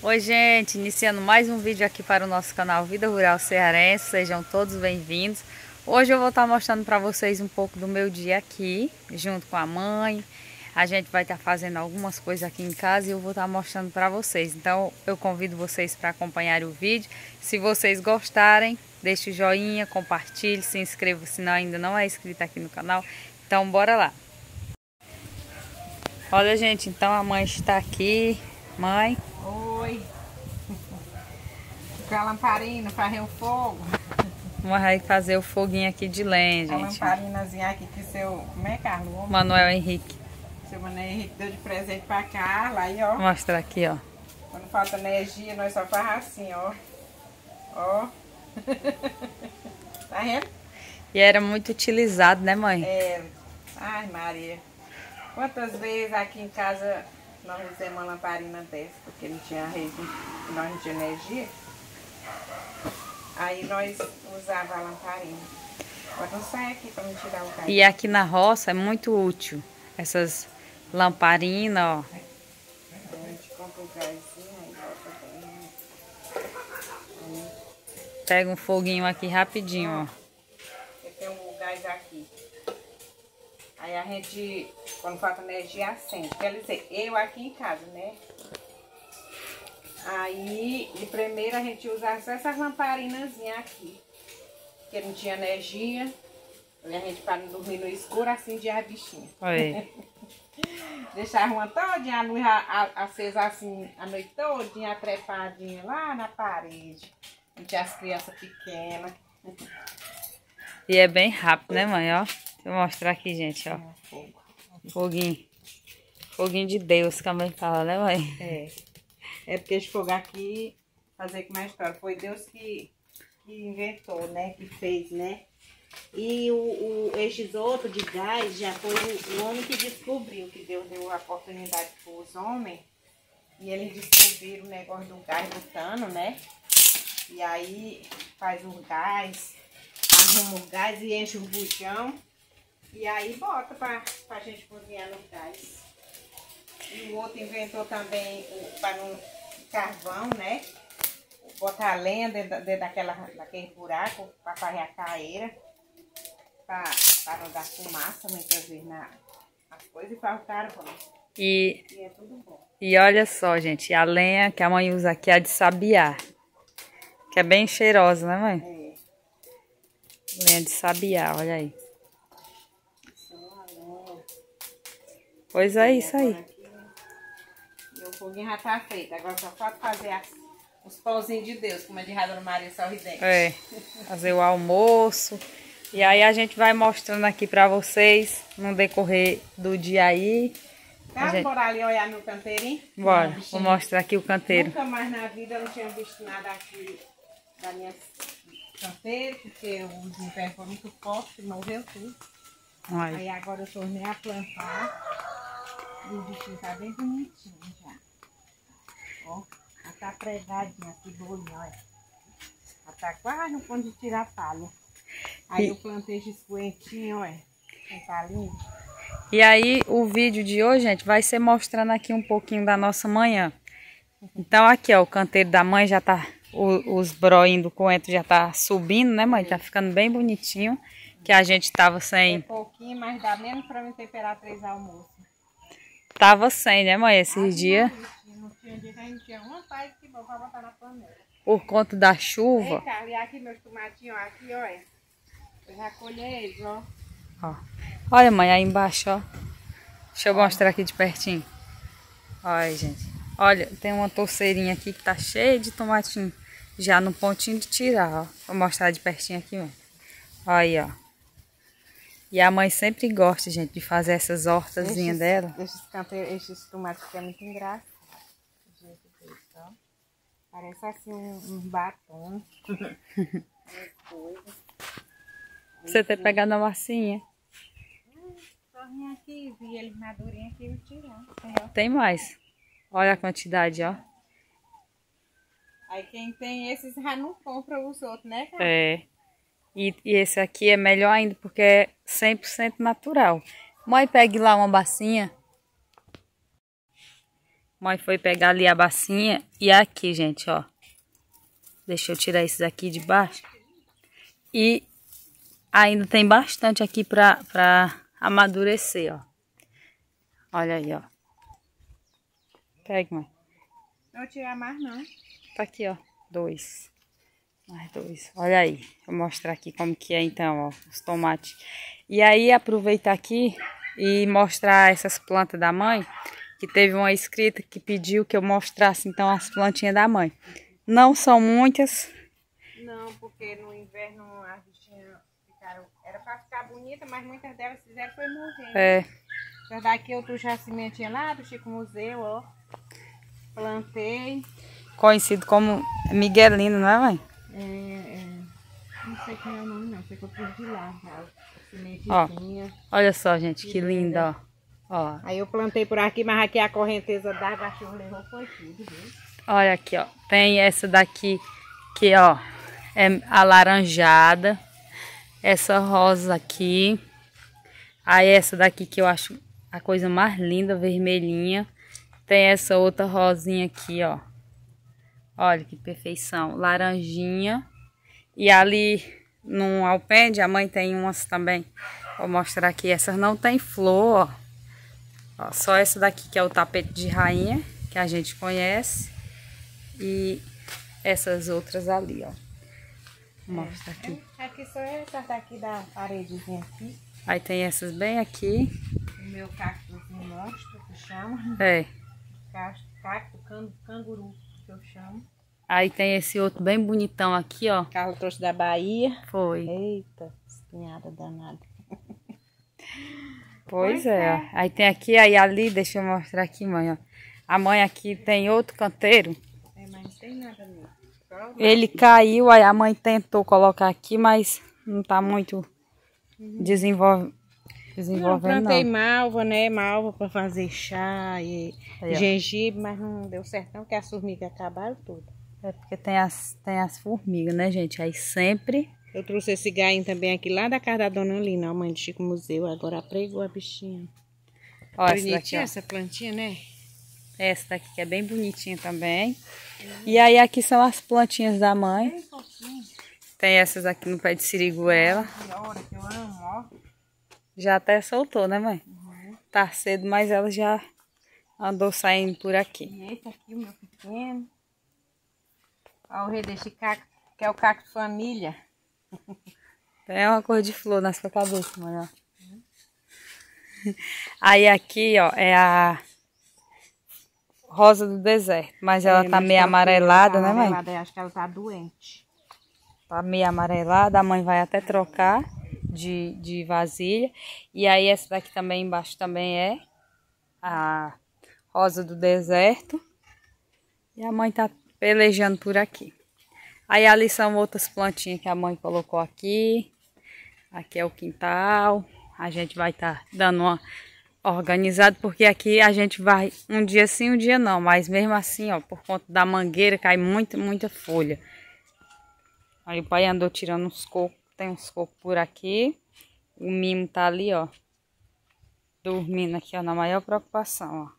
Oi gente, iniciando mais um vídeo aqui para o nosso canal Vida Rural Cearense, sejam todos bem-vindos. Hoje eu vou estar mostrando para vocês um pouco do meu dia aqui, junto com a mãe. A gente vai estar fazendo algumas coisas aqui em casa e eu vou estar mostrando para vocês. Então eu convido vocês para acompanhar o vídeo. Se vocês gostarem, deixe o joinha, compartilhe, se inscreva se não, ainda não é inscrito aqui no canal. Então bora lá! Olha gente, então a mãe está aqui. Mãe, Oi. Com a lamparina, fazer o fogo. Vamos fazer o foguinho aqui de lenha, A gente. lamparinazinha aqui que seu. Como é, Carlos? Manuel Henrique. Seu Mané Henrique deu de presente pra Carla. Aí, ó. Vou mostrar aqui, ó. Quando falta energia, nós só faz assim, ó. Ó. tá vendo? E era muito utilizado, né, mãe? É. Ai, Maria. Quantas vezes aqui em casa nós fizemos uma lamparina dessa, porque não tinha rede, nós não tinha energia. Aí nós usava a lamparina. Agora não sai aqui pra não tirar o gás. E aqui na roça é muito útil. Essas lamparinas, ó. A gente compra o gásinho, aí bota bem. Pega um foguinho aqui rapidinho, ó. porque tem um gás aqui. Aí a gente, quando falta energia, acende. Quer dizer, eu aqui em casa, né? Aí, de primeiro a gente usava só essas lamparinazinhas aqui. Porque não tinha energia. Aí a gente, para não dormir no escuro, acendia a bichinha. Olha aí. Deixava uma todinha a luz acesa assim, a noite todinha, trepadinha lá na parede. A gente tinha as crianças pequenas. E é bem rápido, né, mãe? Ó. Eu mostrar aqui, gente, ó. Fogo. Foguinho. Foguinho de Deus, que a mãe fala, né, mãe? É. É porque esse fogo aqui, fazer com mais história, foi Deus que, que inventou, né? Que fez, né? E o, o, esses outros de gás já foi o, o homem que descobriu, que Deus deu a oportunidade para os homens. E eles descobriram o negócio do gás butano, né? E aí faz o gás, arruma o gás e enche o bujão. E aí bota pra, pra gente cozinhar no gás. E o outro inventou também para não carvão, né? Botar a lenha dentro, dentro daquela, daquele buraco para fazer a caeira. Para não dar fumaça muitas vezes na, nas coisas e faz o carvão. E, E é tudo bom. e olha só, gente, a lenha que a mãe usa aqui é a de sabiá. Que é bem cheirosa, né, mãe? É. Lenha de sabiá, olha aí. Pois é isso aí. E o foguinho já tá feito. Agora só falta fazer as, os pãozinhos de Deus, como é de Dona Maria Sorridente. É, fazer o almoço. E aí a gente vai mostrando aqui pra vocês no decorrer do dia aí. Tá, gente- bora ali olhar no canteirinho? Bora, Não, vou mostrar aqui o canteiro. Nunca mais na vida eu não tinha visto nada aqui da minha canteira, porque o desempenho foi muito forte, morreu tudo. Olha. Aí agora eu tornei a plantar e o bichinho tá bem bonitinho já. Ó, já tá pregadinha, que bolinha, olha. Já tá quase no ponto de tirar palha. Aí E- eu plantei esses coentinhos, olha. Não tá lindo? E aí o vídeo de hoje, gente, vai ser mostrando aqui um pouquinho da nossa manhã. Então aqui, ó, o canteiro da mãe já tá, o- os broinhos do coentro já tá subindo, né, mãe? Tá ficando bem bonitinho, que a gente tava É sem, pouquinho, mas dá menos pra mim temperar três almoços. Tava sem, né, mãe, esses dias, Não tinha dia que a gente tinha uma paz que bom pra botar na panela. por conta da chuva. cara, e aqui meus tomatinhos, aqui, olha. Eu já colhei eles, ó. Ó. Olha, mãe, aí embaixo, ó. Deixa eu mostrar aqui de pertinho. Olha, gente. Olha, tem uma torceirinha aqui que tá cheia de tomatinho. Já no pontinho de tirar, ó. Vou mostrar de pertinho aqui, ó. Olha aí, ó. E a mãe sempre gosta, gente, de fazer essas hortazinhas Esses- dela. Esses, cante- esses tomates que é muito engraçado. Parece assim um, um batom. Você ter pegado a massinha. Só vim aqui, vi eles madurinhos aqui e tirar. Ó. Tem mais. Olha a quantidade, ó. Aí quem tem esses já não compra os outros, né, cara? É. E, e esse aqui é melhor ainda porque é 100% natural. Mãe, pegue lá uma bacinha. Mãe foi pegar ali a bacinha e aqui, gente, ó. Deixa eu tirar esses aqui de baixo. E ainda tem bastante aqui pra, pra amadurecer, ó. Olha aí, ó. Pegue, mãe. Não vou tirar mais, não. Tá aqui, ó. Dois. Mais dois. Olha aí. Vou mostrar aqui como que é, então, ó. Os tomates. E aí, aproveitar aqui e mostrar essas plantas da mãe. Que teve uma inscrita que pediu que eu mostrasse, então, as plantinhas da mãe. Não são muitas. Não, porque no inverno as bichinhas ficaram... Era pra ficar bonita, mas muitas delas fizeram foi morrer. É. Essa daqui eu trouxe a sementinha lá do Chico Museu, ó. Plantei. Conhecido como Miguelino, não é, mãe? É, é, não sei qual é o nome não, sei que eu trouxe de lá. Ó. Olha só, gente, que linda, ó. Ó, Aí eu plantei por aqui, mas aqui a correnteza da cachorro levou foi tudo, viu? olha aqui, ó. Tem essa daqui que, ó, é alaranjada. Essa rosa aqui. Aí essa daqui que eu acho a coisa mais linda, vermelhinha. Tem essa outra rosinha aqui, ó. Olha que perfeição. Laranjinha. E ali no alpende, a mãe tem umas também. Vou mostrar aqui. Essas não tem flor, ó. Ó, só essa daqui que é o tapete de rainha, que a gente conhece. E essas outras ali, ó. Mostra aqui. Aqui só essa daqui da paredezinha aqui. Aí tem essas bem aqui. O meu cactozinho monstro, que chama. É. Cacto, cacto can- canguru, que eu chamo. Aí tem esse outro bem bonitão aqui, ó. Carla trouxe da Bahia. Foi. Eita, espinhada danada. Pois é. ó. Aí tem aqui, aí ali, deixa eu mostrar aqui, mãe, ó. A mãe aqui tem outro canteiro. É, mas não tem nada mesmo. Ele caiu, aí a mãe tentou colocar aqui, mas não tá muito desenvolve, Não, desenvolvendo, plantei não. malva, né? Malva pra fazer chá e Aí, gengibre, mas não deu certo não, porque as formigas acabaram tudo. É porque tem as, tem as formigas, né, gente? Aí sempre... Eu trouxe esse gainho também aqui lá da casa da dona Lina, a mãe de Chico Museu, agora pregou a bichinha. Ó, essa daqui, ó. essa plantinha, né? Essa daqui que é bem bonitinha também. E aí aqui são as plantinhas da mãe. Tem essas aqui no pé de siriguela. Que hora que eu amo, ó. Já até soltou, né, mãe? Tá cedo, mas ela já andou saindo por aqui. E esse aqui, o meu pequeno. Ó, o rei desse cacto, que é o cacto família. É uma cor de flor na sua cabeça, mãe, ó. Aí aqui, ó, é a rosa do deserto. Mas ela É, tá meio tá amarelada, né, mãe? amarelada, Acho que ela tá doente. Tá meio amarelada. A mãe vai até trocar de, de vasilha. E aí essa daqui também embaixo também é a rosa do deserto. E a mãe tá pelejando por aqui. Aí ali são outras plantinhas que a mãe colocou aqui. Aqui é o quintal. A gente vai estar dando uma organizada, porque aqui a gente vai um dia sim, um dia não. Mas mesmo assim, ó, por conta da mangueira, cai muita, muita folha. Aí o pai andou tirando uns cocos. Tem uns cocos por aqui. O mimo tá ali, ó. Dormindo aqui, ó, na maior preocupação, ó.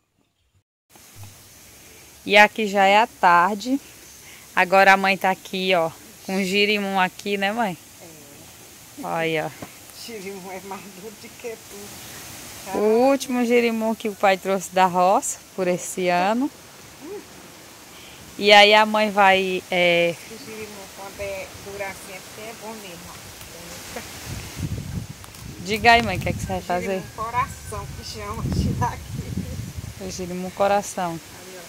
E aqui já é a tarde. Agora a mãe tá aqui, ó. Com o girimum aqui, né, mãe? Olha, ó. Girimum é mais duro do que tudo. O último girimum que o pai trouxe da roça por esse ano. E aí a mãe vai. É, O girimum, quando é dura assim, é porque é bom mesmo. ó. Diga aí, mãe, o que, é que você vai fazer? Girimum coração, que chama. Tirar aqui. O girimum coração. Ali, ó.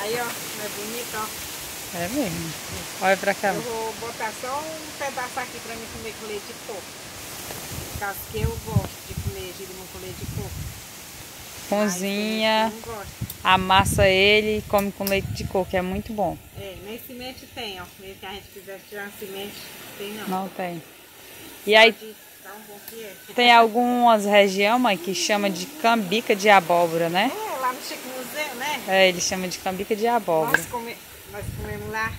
Aí, ó, não é bonito, ó. É mesmo. Olha pra cá. Eu vou botar só um pedaço aqui pra mim comer com leite de coco. Por causa que eu gosto de comer girimum com leite de coco. Cozinha, amassa ele e come com leite de coco, é muito bom. É, nem semente tem, ó. Nem que a gente quiser tirar semente, tem não. Não tem. E aí tem algumas regiões, mãe, que chama de cambica de abóbora, né? É, lá no Chico Museu, né? É, eles chamam de cambica de abóbora. Nós, come, nós comemos lá,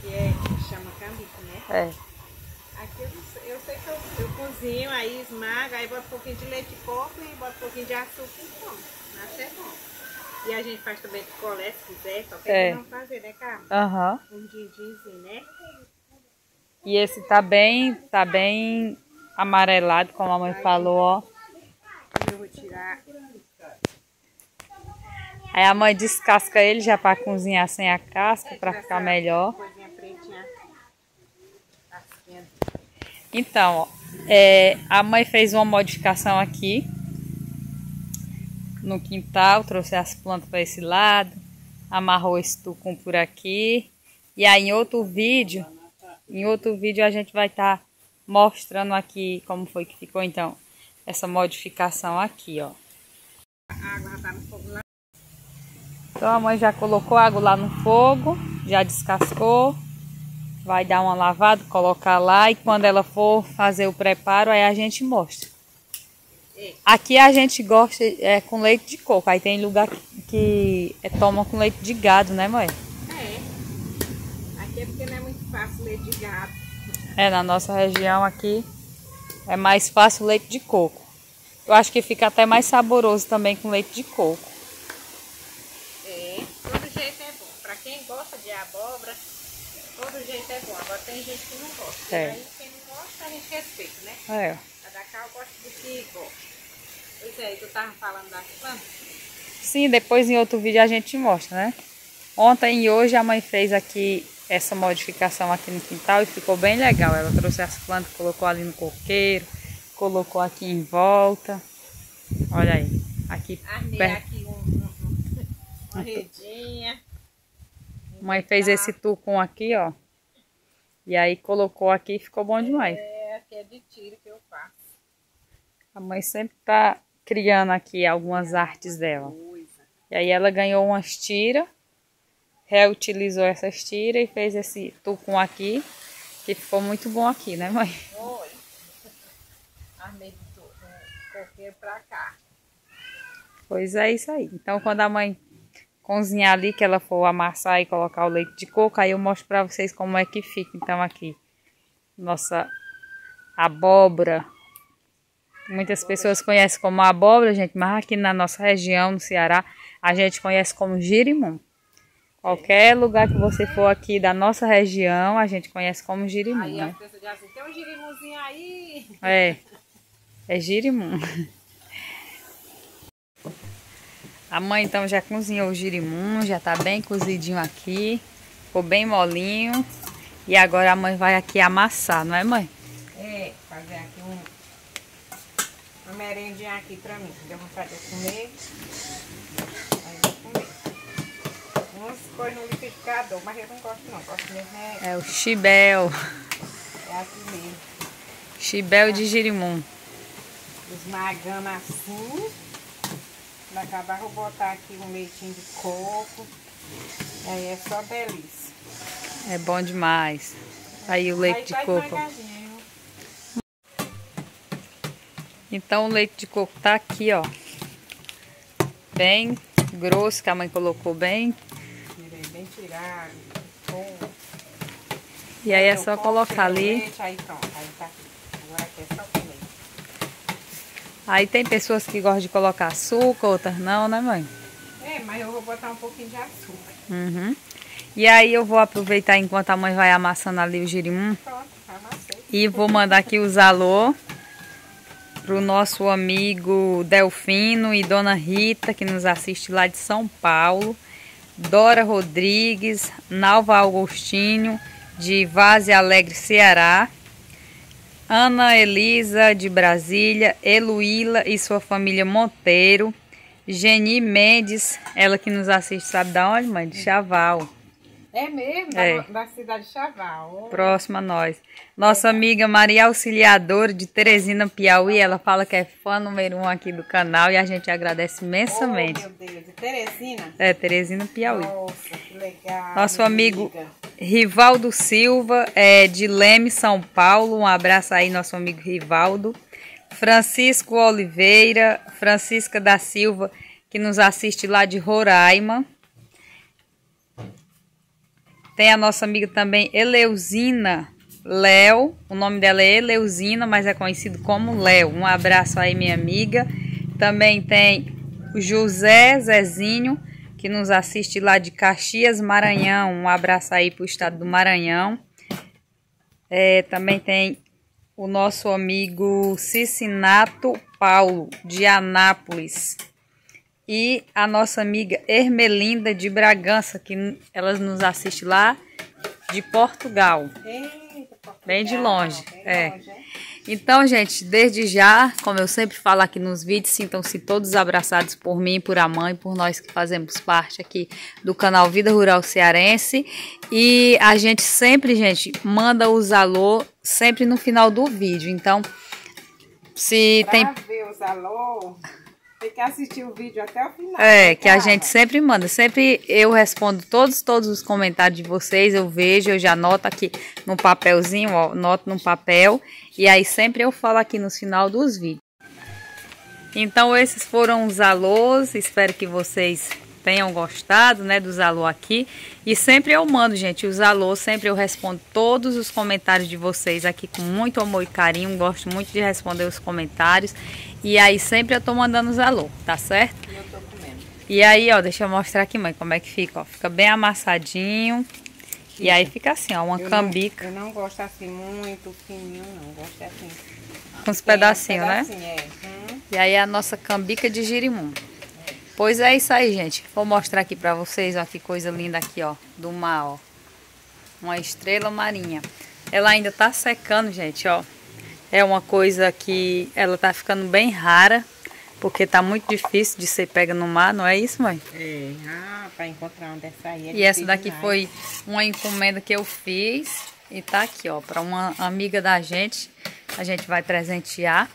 que é, que chama cambica, né? É. Aqui eu, eu sei que eu, eu cozinho, aí esmaga, aí boto um pouquinho de leite de coco e boto um pouquinho de açúcar e como. Acho é bom. E a gente faz também picolé, se quiser, só que É. não fazer, né, Carmen? Aham. Um din-dinzinho, né? E esse tá bem, tá bem amarelado, como a mãe falou, ó. Eu vou tirar. Aí a mãe descasca ele já pra cozinhar sem a casca, pra ficar melhor. Então, ó, é, a mãe fez uma modificação aqui no quintal, trouxe as plantas para esse lado, amarrou esse tucum por aqui. E aí em outro vídeo, em outro vídeo a gente vai estar mostrando aqui como foi que ficou então essa modificação aqui, ó. A água já tá no fogo lá. Então a mãe já colocou água lá no fogo, já descascou. Vai dar uma lavada, colocar lá e quando ela for fazer o preparo, aí a gente mostra. Aqui a gente gosta é, com leite de coco. Aí tem lugar que, que é, toma com leite de gado, né, mãe? É. Aqui é porque não é muito fácil leite de gato. É, na nossa região aqui é mais fácil leite de coco. Eu acho que fica até mais saboroso também com leite de coco. É. Todo jeito é bom. Pra quem gosta de abóbora, todo jeito é bom. Agora tem gente que não gosta. É. Aí quem não gosta, a gente respeita, né? É. Cada carro gosta do que gosta. Pois é, tu tava falando das plantas? Sim, depois em outro vídeo a gente mostra, né? Ontem e hoje a mãe fez aqui essa modificação aqui no quintal e ficou bem legal. Ela trouxe as plantas, colocou ali no coqueiro, colocou aqui em volta. Olha aí, aqui Armei perto. aqui um, um- um- uma redinha. A mãe fez esse tucum aqui, ó. E aí colocou aqui e ficou bom demais. É, aqui é de tiro que eu faço. A mãe sempre tá criando aqui algumas artes dela. E aí ela ganhou umas tiras, reutilizou essas tiras e fez esse tucum aqui, que ficou muito bom aqui, né, mãe? Oi. Armei do do coqueiro pra cá. Pois é isso aí. Então, quando a mãe cozinhar ali, que ela for amassar e colocar o leite de coco, aí eu mostro pra vocês como é que fica. Então, aqui, nossa abóbora. Muitas pessoas conhecem como abóbora, gente, mas aqui na nossa região, no Ceará, a gente conhece como girimum. Qualquer lugar que você for aqui da nossa região, a gente conhece como girimum, Aí né? as pessoas dizem assim, tem um girimuzinho aí. É, é girimum. A mãe então já cozinhou o girimum, já tá bem cozidinho aqui, ficou bem molinho. E agora a mãe vai aqui amassar, não é mãe? É, fazer aqui um, uma merendinha aqui pra mim. Comer. Aí vou comer. Uns põe no liquidificador, mas eu não gosto não. Gosto mesmo é, É o chibel, é aqui mesmo. chibel de girimum. Esmagando assim. Pra acabar, vou botar aqui um leitinho de coco. Aí é só delícia. É bom demais. Aí o leite Aí de faz coco. Então o leite de coco tá aqui, ó. Bem grosso, que a mãe colocou bem. Tirado. Bom. E aí é só colocar ali. Aí pronto, aí tá. Agora aqui é só comer. Aí tem pessoas que gostam de colocar açúcar, outras não, né, mãe? É, mas eu vou botar um pouquinho de açúcar. Uhum. E aí eu vou aproveitar enquanto a mãe vai amassando ali o girimum Pronto, amassei. e vou mandar aqui os alô pro nosso amigo Delfino e Dona Rita, que nos assiste lá de São Paulo, Dora Rodrigues, Nalva Augustinho, de Vaze Alegre, Ceará, Ana Elisa, de Brasília, Eluíla e sua família Monteiro, Geni Mendes, ela que nos assiste, sabe da onde, mãe? De Chaval. É mesmo? É. Da, da cidade de Chaval. Próxima a nós. Nossa amiga Maria Auxiliadora de Teresina, Piauí, ela fala que é fã número um aqui do canal e a gente agradece imensamente. Oh, meu Deus. E Teresina? É, Teresina, Piauí. Nossa, que legal. Nosso amigo amiga. Rivaldo Silva, é, de Leme, São Paulo. Um abraço aí, nosso amigo Rivaldo. Francisco Oliveira, Francisca da Silva, que nos assiste lá de Roraima. Tem a nossa amiga também Eleusina Léo. O nome dela é Eleusina, mas é conhecido como Léo. Um abraço aí, minha amiga. Também tem José Zezinho, que nos assiste lá de Caxias, Maranhão. Um abraço aí para o estado do Maranhão. É, também tem o nosso amigo Cicinato Paulo, de Anápolis. E a nossa amiga Ermelinda de Bragança, que elas nos assiste lá de Portugal. Eita, Portugal, Bem de longe, bem é. longe? Então, gente, desde já, como eu sempre falo aqui nos vídeos, sintam-se todos abraçados por mim, por a mãe, por nós que fazemos parte aqui do canal Vida Rural Cearense. E a gente sempre, gente, manda os alô sempre no final do vídeo. Então, se tem Pra ver os alô, tem que assistir o vídeo até o final. É, né, que a gente sempre manda. Sempre eu respondo todos, todos os comentários de vocês. Eu vejo, eu já anoto aqui no papelzinho, ó, anoto no papel. E aí sempre eu falo aqui no final dos vídeos. Então esses foram os alôs. Espero que vocês tenham gostado, né, dos alô aqui. E sempre eu mando, gente, os alôs. Sempre eu respondo todos os comentários de vocês aqui com muito amor e carinho. Gosto muito de responder os comentários. E aí sempre eu tô mandando os alô, tá certo? E eu tô comendo. E aí, ó, deixa eu mostrar aqui, mãe, como é que fica, ó. Fica bem amassadinho. E aí fica assim, ó, uma Eu cambica Não, eu não gosto assim muito fininho, não. Gosto assim. com uns pedacinhos, né? Pedacinho, é. Hum. E aí a nossa cambica de girimum. Pois é isso aí, gente. Vou mostrar aqui pra vocês, ó, que coisa linda aqui, ó, do mar, ó. Uma estrela marinha. Ela ainda tá secando, gente, ó. É uma coisa que ela tá ficando bem rara, porque tá muito difícil de ser pega no mar, não é isso, mãe? É. Ah, pra encontrar uma dessa aí é E essa daqui demais. foi uma encomenda que eu fiz e tá aqui, ó, para uma amiga da gente. A gente vai presentear.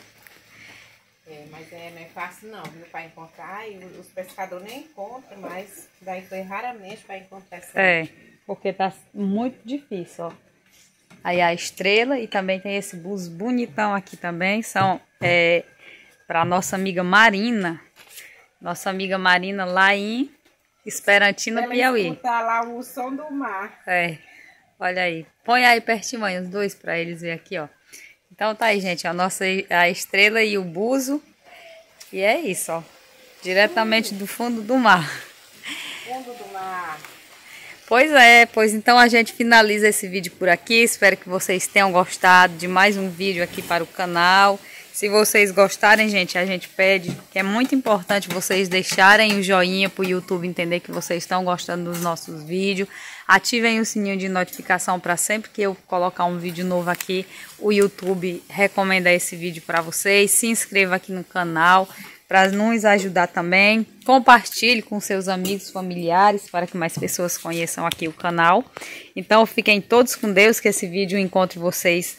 É, mas é, não é fácil não, viu? Pra encontrar. E os pescadores nem encontram, mas daí foi raramente pra encontrar essa. É, porque tá muito difícil, ó. Aí a estrela e também tem esse bus bonitão aqui também. São é, para nossa amiga Marina. Nossa amiga Marina lá em Esperantina, Ela Piauí. escutar lá o som do mar. É, olha aí. Põe aí pertinho, mãe, os dois para eles verem aqui, ó. Então tá aí, gente, a nossa a estrela e o buzo. E é isso, ó. Diretamente do fundo do mar. Fundo do mar. Pois é, pois então a gente finaliza esse vídeo por aqui. Espero que vocês tenham gostado de mais um vídeo aqui para o canal. Se vocês gostarem, gente, a gente pede que é muito importante vocês deixarem o joinha para o YouTube entender que vocês estão gostando dos nossos vídeos. Ativem o sininho de notificação para sempre que eu colocar um vídeo novo aqui, o YouTube recomenda esse vídeo para vocês. Se inscreva aqui no canal para nos ajudar também. Compartilhe com seus amigos, familiares, para que mais pessoas conheçam aqui o canal. Então, fiquem todos com Deus, que esse vídeo encontre vocês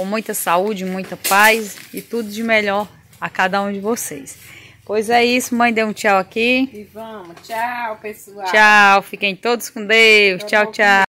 com muita saúde, muita paz e tudo de melhor a cada um de vocês. Pois é isso, mãe, dê um tchau aqui. E vamos. Tchau, pessoal. Tchau, fiquem todos com Deus. Tchau, tchau.